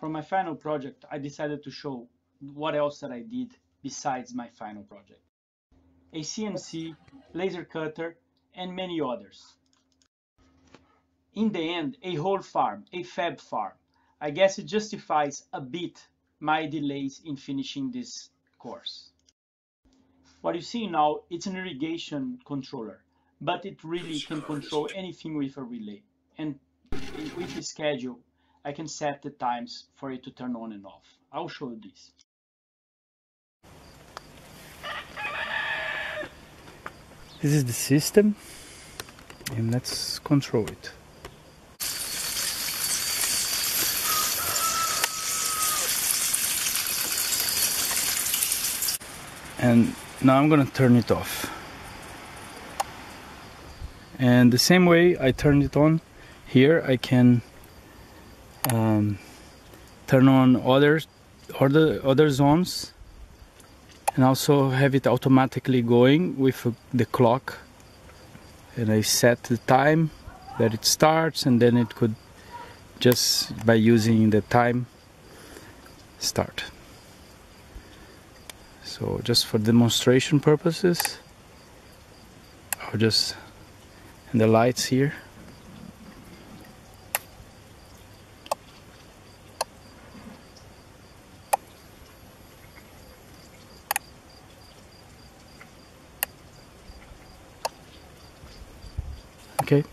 For my final project, I decided to show what else that I did besides my final project. A CNC, laser cutter, and many others. In the end, a whole farm, a fab farm. I guess it justifies a bit my delays in finishing this course. What you see now, it's an irrigation controller, but it really can control anything with a relay. And with the schedule, I can set the times for it to turn on and off. I'll show you this. This is the system and let's control it. And now I'm gonna turn it off. And the same way I turned it on, here I can um, turn on other other other zones and also have it automatically going with the clock. And I set the time that it starts and then it could just by using the time start. So just for demonstration purposes I'll just and the lights here Okay.